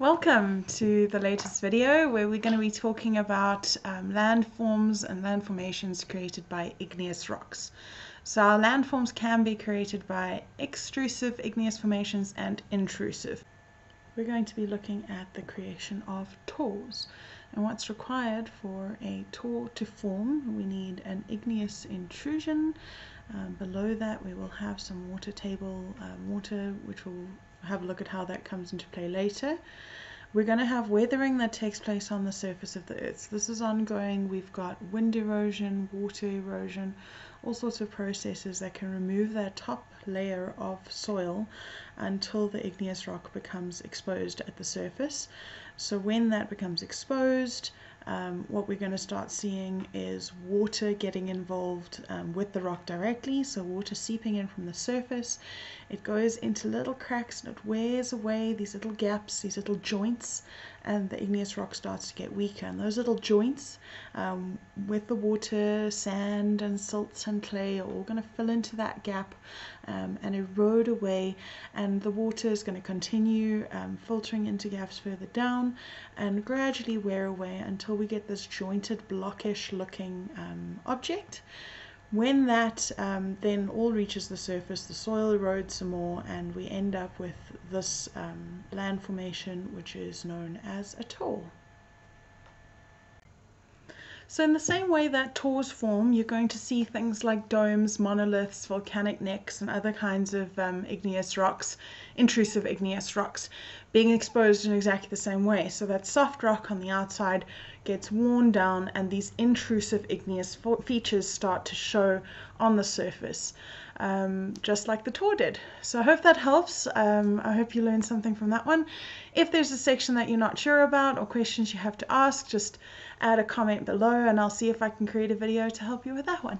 Welcome to the latest video where we're going to be talking about um, landforms and land formations created by igneous rocks. So our landforms can be created by extrusive igneous formations and intrusive. We're going to be looking at the creation of tors and what's required for a tor to form. We need an igneous intrusion. Um, below that we will have some water table um, water which we'll have a look at how that comes into play later. We're going to have weathering that takes place on the surface of the earth. So this is ongoing. We've got wind erosion, water erosion, all sorts of processes that can remove that top layer of soil until the igneous rock becomes exposed at the surface. So when that becomes exposed, um, what we're going to start seeing is water getting involved um, with the rock directly, so water seeping in from the surface. It goes into little cracks and it wears away these little gaps, these little joints, and the igneous rock starts to get weaker. And those little joints, um, with the water, sand, and silts and clay, are all going to fill into that gap um, and erode away. And the water is going to continue um, filtering into gaps further down and gradually wear away until we get this jointed, blockish looking um, object. When that um, then all reaches the surface, the soil erodes some more, and we end up with this um, land formation, which is known as a tor. So in the same way that tors form, you're going to see things like domes, monoliths, volcanic necks, and other kinds of um, igneous rocks, intrusive igneous rocks, being exposed in exactly the same way. So that soft rock on the outside gets worn down and these intrusive igneous features start to show on the surface, um, just like the tor did. So I hope that helps. Um, I hope you learned something from that one. If there's a section that you're not sure about or questions you have to ask, just add a comment below and I'll see if I can create a video to help you with that one.